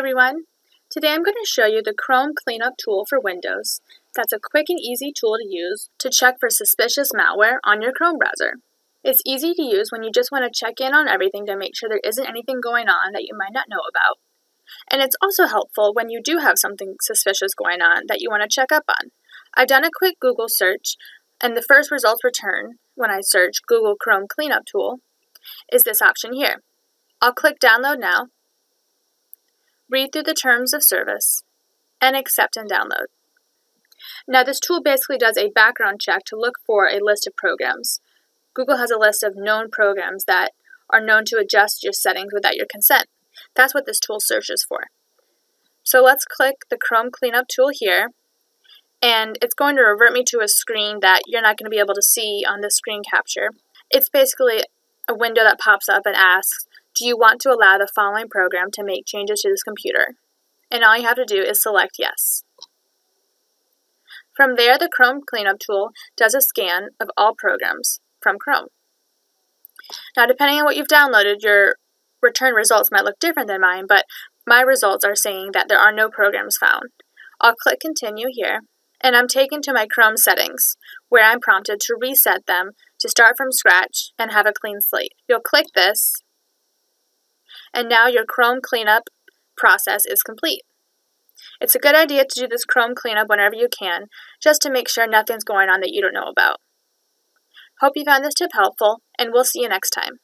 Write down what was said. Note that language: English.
everyone! Today I'm going to show you the Chrome Cleanup tool for Windows. That's a quick and easy tool to use to check for suspicious malware on your Chrome browser. It's easy to use when you just want to check in on everything to make sure there isn't anything going on that you might not know about. And it's also helpful when you do have something suspicious going on that you want to check up on. I've done a quick Google search, and the first results return when I search Google Chrome Cleanup Tool is this option here. I'll click Download Now read through the terms of service, and accept and download. Now, this tool basically does a background check to look for a list of programs. Google has a list of known programs that are known to adjust your settings without your consent. That's what this tool searches for. So let's click the Chrome Cleanup tool here, and it's going to revert me to a screen that you're not going to be able to see on the screen capture. It's basically a window that pops up and asks, do you want to allow the following program to make changes to this computer? And all you have to do is select yes. From there, the Chrome Cleanup tool does a scan of all programs from Chrome. Now, depending on what you've downloaded, your return results might look different than mine, but my results are saying that there are no programs found. I'll click Continue here, and I'm taken to my Chrome settings, where I'm prompted to reset them to start from scratch and have a clean slate. You'll click this, and now your Chrome cleanup process is complete. It's a good idea to do this Chrome cleanup whenever you can, just to make sure nothing's going on that you don't know about. Hope you found this tip helpful, and we'll see you next time.